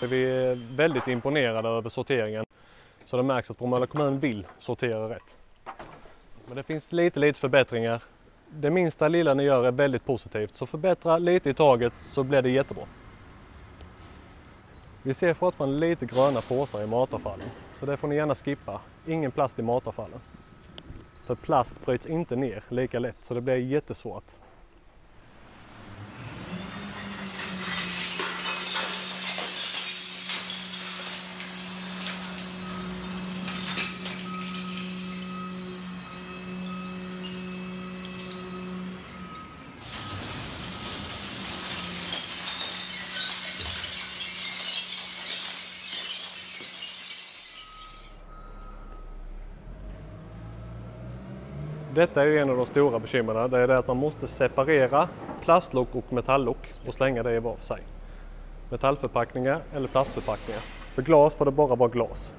För vi är väldigt imponerade över sorteringen. Så det märks att Bromölla kommun vill sortera rätt. Men det finns lite, lite förbättringar. Det minsta lilla ni gör är väldigt positivt, så förbättra lite i taget så blir det jättebra. Vi ser fortfarande lite gröna påsar i matavfallen, så det får ni gärna skippa. Ingen plast i matavfallen. För plast bryts inte ner lika lätt, så det blir jättesvårt. Detta är ju en av de stora bekymren. Det är det att man måste separera plastlock och metalllock och slänga det i var för sig. Metallförpackningar eller plastförpackningar. För glas får det bara vara glas.